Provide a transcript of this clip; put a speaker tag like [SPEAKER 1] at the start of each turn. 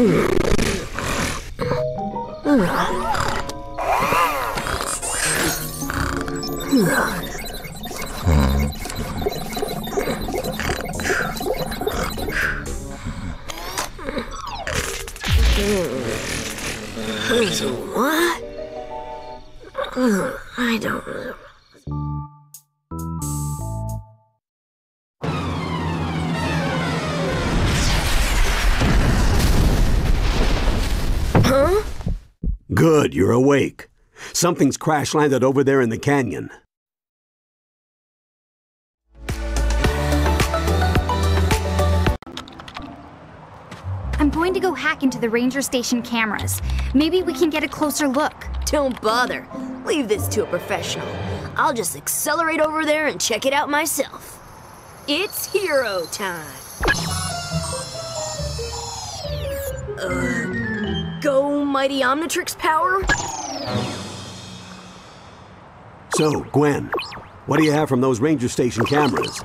[SPEAKER 1] Ugh.
[SPEAKER 2] Good, you're awake. Something's crash landed over there in the canyon.
[SPEAKER 3] I'm going to go hack into the ranger station cameras. Maybe we can get a closer look.
[SPEAKER 1] Don't bother. Leave this to a professional. I'll just accelerate over there and check it out myself. It's hero time. Uh, go, mighty Omnitrix power.
[SPEAKER 2] So, Gwen, what do you have from those ranger station cameras?